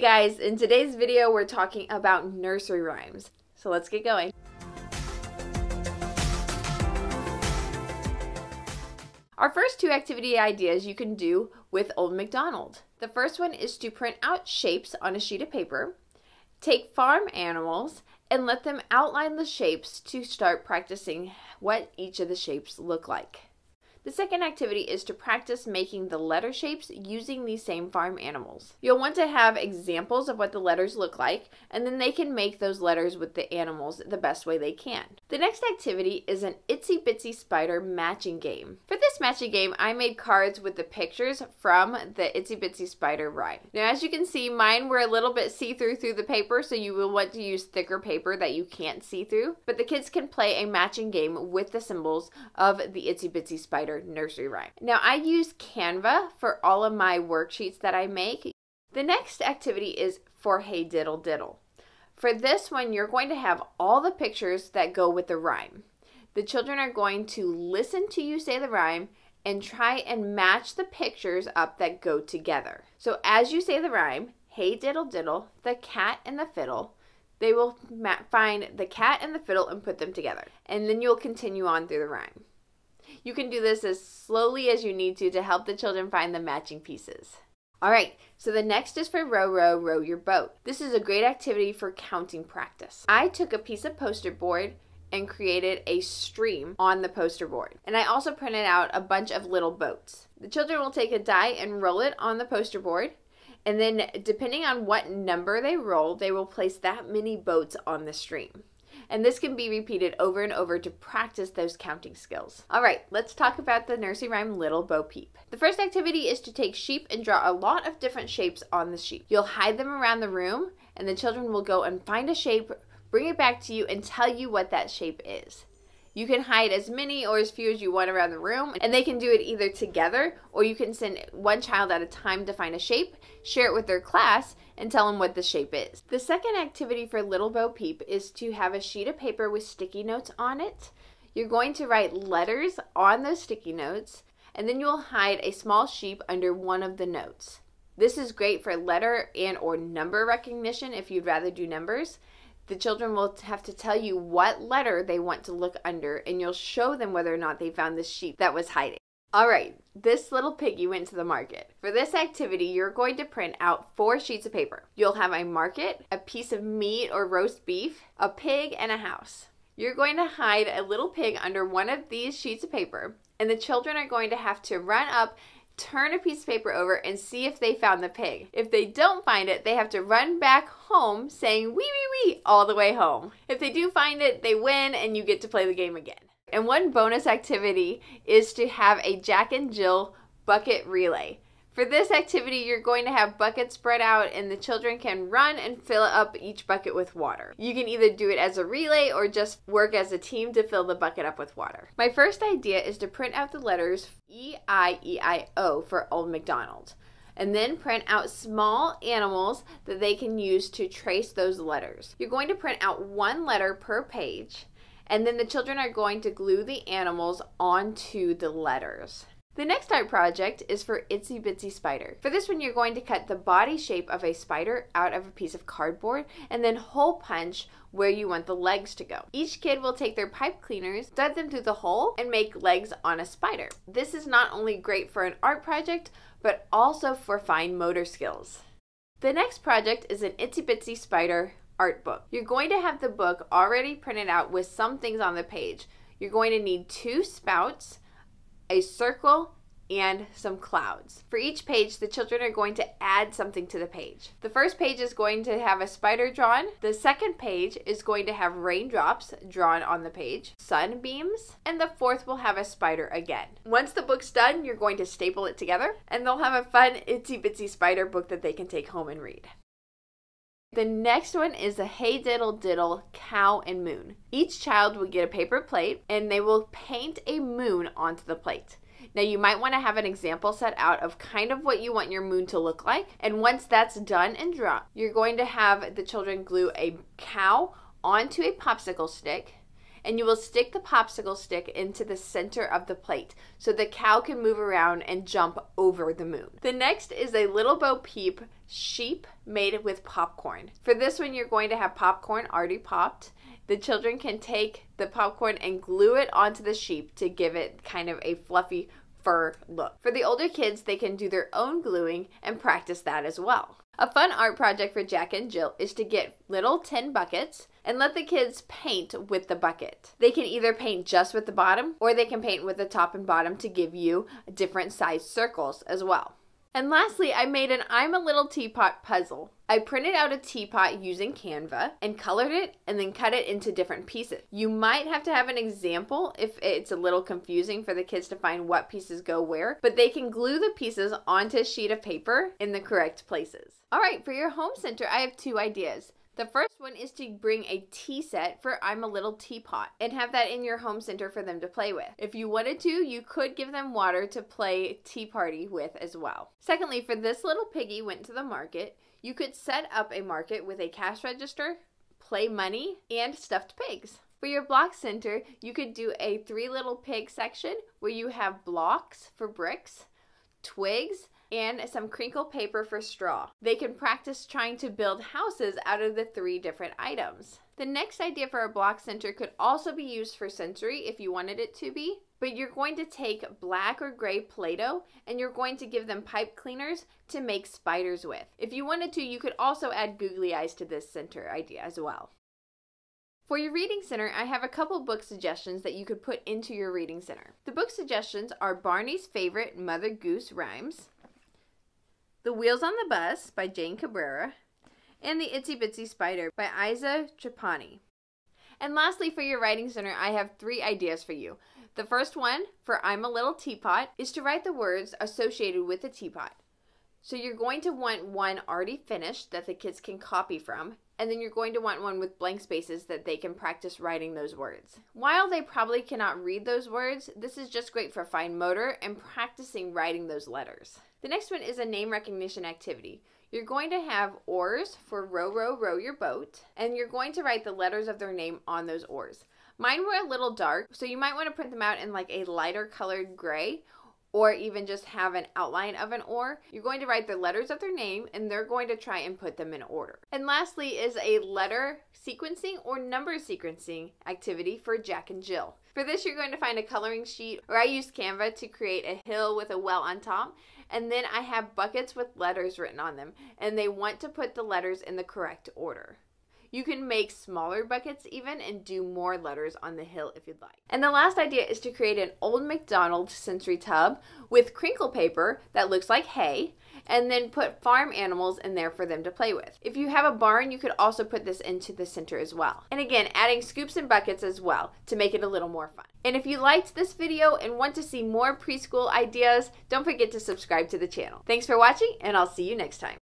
Guys, in today's video we're talking about nursery rhymes. So let's get going. Our first two activity ideas you can do with Old MacDonald. The first one is to print out shapes on a sheet of paper, take farm animals, and let them outline the shapes to start practicing what each of the shapes look like. The second activity is to practice making the letter shapes using these same farm animals. You'll want to have examples of what the letters look like, and then they can make those letters with the animals the best way they can. The next activity is an Itsy Bitsy Spider matching game. For this matching game, I made cards with the pictures from the Itsy Bitsy Spider rhyme. Now, as you can see, mine were a little bit see-through through the paper, so you will want to use thicker paper that you can't see through, but the kids can play a matching game with the symbols of the Itsy Bitsy Spider nursery rhyme. Now I use Canva for all of my worksheets that I make. The next activity is for Hey Diddle Diddle. For this one, you're going to have all the pictures that go with the rhyme. The children are going to listen to you say the rhyme and try and match the pictures up that go together. So as you say the rhyme, hey diddle diddle, the cat and the fiddle, they will find the cat and the fiddle and put them together. And then you'll continue on through the rhyme. You can do this as slowly as you need to to help the children find the matching pieces. All right, so the next is for row, row, row your boat. This is a great activity for counting practice. I took a piece of poster board and created a stream on the poster board. And I also printed out a bunch of little boats. The children will take a die and roll it on the poster board. And then, depending on what number they roll, they will place that many boats on the stream and this can be repeated over and over to practice those counting skills. All right, let's talk about the nursery rhyme Little Bo Peep. The first activity is to take sheep and draw a lot of different shapes on the sheep. You'll hide them around the room, and the children will go and find a shape, bring it back to you, and tell you what that shape is. You can hide as many or as few as you want around the room, and they can do it either together or you can send one child at a time to find a shape, share it with their class, and tell them what the shape is. The second activity for Little Bo Peep is to have a sheet of paper with sticky notes on it. You're going to write letters on those sticky notes, and then you'll hide a small sheep under one of the notes. This is great for letter and or number recognition if you'd rather do numbers the children will have to tell you what letter they want to look under, and you'll show them whether or not they found the sheep that was hiding. All right, this little piggy went to the market. For this activity, you're going to print out four sheets of paper. You'll have a market, a piece of meat or roast beef, a pig, and a house. You're going to hide a little pig under one of these sheets of paper, and the children are going to have to run up turn a piece of paper over and see if they found the pig. If they don't find it, they have to run back home saying wee wee wee all the way home. If they do find it, they win and you get to play the game again. And one bonus activity is to have a Jack and Jill bucket relay. For this activity, you're going to have buckets spread out and the children can run and fill up each bucket with water. You can either do it as a relay or just work as a team to fill the bucket up with water. My first idea is to print out the letters E-I-E-I-O for Old MacDonald and then print out small animals that they can use to trace those letters. You're going to print out one letter per page and then the children are going to glue the animals onto the letters. The next art project is for Itsy Bitsy Spider. For this one, you're going to cut the body shape of a spider out of a piece of cardboard and then hole punch where you want the legs to go. Each kid will take their pipe cleaners, thread them through the hole, and make legs on a spider. This is not only great for an art project, but also for fine motor skills. The next project is an Itsy Bitsy Spider art book. You're going to have the book already printed out with some things on the page. You're going to need two spouts, a circle, and some clouds. For each page, the children are going to add something to the page. The first page is going to have a spider drawn. The second page is going to have raindrops drawn on the page, sunbeams, and the fourth will have a spider again. Once the book's done, you're going to staple it together and they'll have a fun itsy bitsy spider book that they can take home and read. The next one is the Hey Diddle Diddle Cow and Moon. Each child will get a paper plate and they will paint a moon onto the plate. Now you might want to have an example set out of kind of what you want your moon to look like. And once that's done and drawn, you're going to have the children glue a cow onto a popsicle stick and you will stick the popsicle stick into the center of the plate so the cow can move around and jump over the moon. The next is a little Bo Peep sheep made with popcorn. For this one, you're going to have popcorn already popped. The children can take the popcorn and glue it onto the sheep to give it kind of a fluffy fur look. For the older kids, they can do their own gluing and practice that as well. A fun art project for Jack and Jill is to get little tin buckets and let the kids paint with the bucket. They can either paint just with the bottom or they can paint with the top and bottom to give you different sized circles as well. And lastly, I made an I'm a Little Teapot puzzle. I printed out a teapot using Canva and colored it and then cut it into different pieces. You might have to have an example if it's a little confusing for the kids to find what pieces go where, but they can glue the pieces onto a sheet of paper in the correct places. All right, for your home center, I have two ideas. The first one is to bring a tea set for I'm a Little Teapot and have that in your home center for them to play with. If you wanted to, you could give them water to play tea party with as well. Secondly, for this little piggy went to the market, you could set up a market with a cash register, play money, and stuffed pigs. For your block center, you could do a three little pig section where you have blocks for bricks, twigs, and some crinkle paper for straw. They can practice trying to build houses out of the three different items. The next idea for a block center could also be used for sensory if you wanted it to be, but you're going to take black or gray Play-Doh and you're going to give them pipe cleaners to make spiders with. If you wanted to, you could also add googly eyes to this center idea as well. For your reading center, I have a couple book suggestions that you could put into your reading center. The book suggestions are Barney's favorite Mother Goose rhymes, the Wheels on the Bus by Jane Cabrera, and The Itsy Bitsy Spider by Iza Trapani. And lastly, for your writing center, I have three ideas for you. The first one, for I'm a Little Teapot, is to write the words associated with the teapot. So you're going to want one already finished that the kids can copy from, and then you're going to want one with blank spaces that they can practice writing those words. While they probably cannot read those words, this is just great for fine motor and practicing writing those letters. The next one is a name recognition activity. You're going to have oars for row, row, row your boat, and you're going to write the letters of their name on those oars. Mine were a little dark, so you might want to print them out in like a lighter colored gray or even just have an outline of an oar, you're going to write the letters of their name and they're going to try and put them in order. And lastly is a letter sequencing or number sequencing activity for Jack and Jill. For this, you're going to find a coloring sheet, or I used Canva to create a hill with a well on top. And then I have buckets with letters written on them, and they want to put the letters in the correct order. You can make smaller buckets even and do more letters on the hill if you'd like. And the last idea is to create an old MacDonald's sensory tub with crinkle paper that looks like hay and then put farm animals in there for them to play with. If you have a barn, you could also put this into the center as well. And again, adding scoops and buckets as well to make it a little more fun. And if you liked this video and want to see more preschool ideas, don't forget to subscribe to the channel. Thanks for watching, and I'll see you next time.